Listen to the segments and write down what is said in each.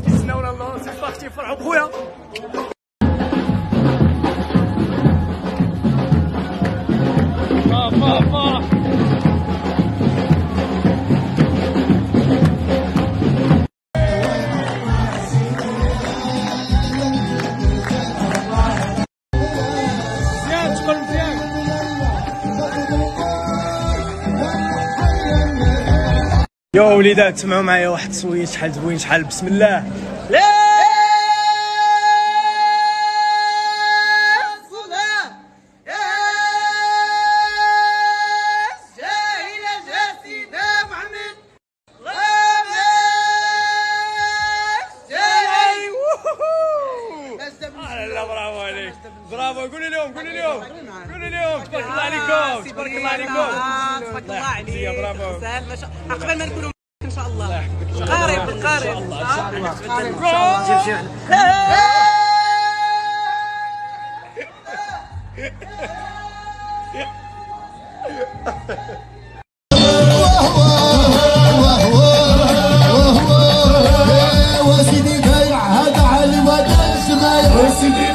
كيتسناونا اللونس باش تيفرحوا بخويا مزيان تقول مزيان يا وليدات سمعوا معايا واحد التصويت شحال زوين شحال بسم الله. لا! عليك برافو. قولي لهم قولي لهم قولي لهم تبارك الله عليكم. تبارك الله عليكم. تبارك الله عليك. برافو. سهل ما شاء قبل ما نكونوا إن شاء الله. قارب قارب. وسيدي بايع هذا علي ودرس بايع سيدي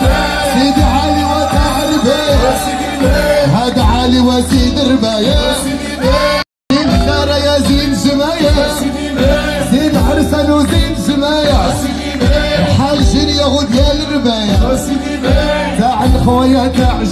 وسيد الربايع زين خارة يا زين جمايع زين عرسان وزين جمايع حاجين يا غود يا الربايع تاع الخويا تاع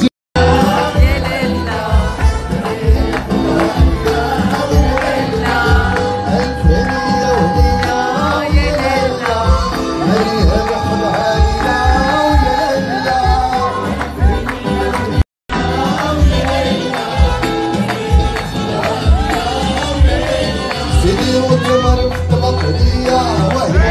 I'm ya, ya, ya, ya, ya, ya,